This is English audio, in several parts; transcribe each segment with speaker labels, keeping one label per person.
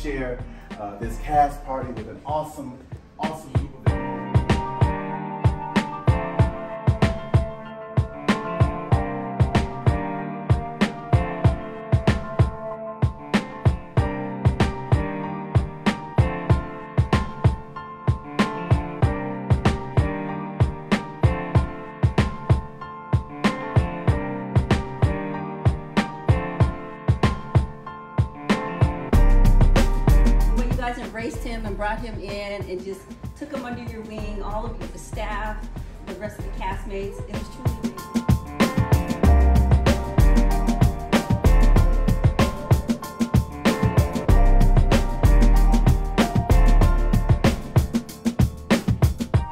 Speaker 1: share uh, this cast party with an awesome, awesome group
Speaker 2: brought him in and just took him under your wing, all of you, the staff, the rest of the castmates, it was truly amazing.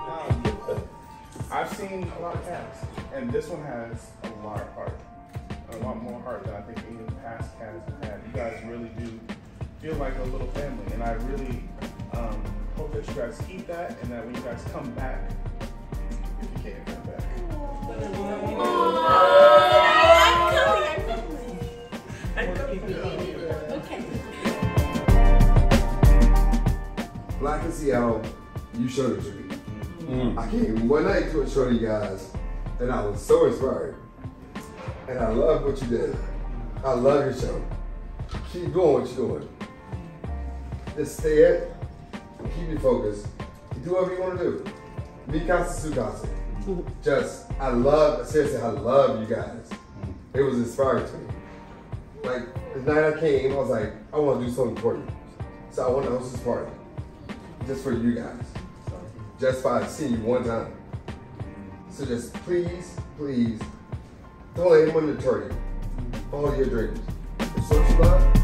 Speaker 3: Um, I've seen a lot of casts, and this one has a lot of heart, a lot more heart than I think any past casts have had. You guys really do feel like a little family, and I really um, hope that you guys keep that, and that when you guys come back, if you can come back.
Speaker 4: Black in Seattle, you showed it to me. I came one night to a show to you guys, and I was so inspired. And I love what you did. I love your show. Keep doing what you're doing. Just stay it. Keep your focus. You do whatever you want to do. Constant, Sukasa. Just, I love, seriously, I love you guys. It was inspiring to me. Like, the night I came, I was like, I want to do something for you. So I want to host this party just for you guys. Just by seeing you one time. So just please, please, don't let anyone deter you. Follow your dreams. It's what love.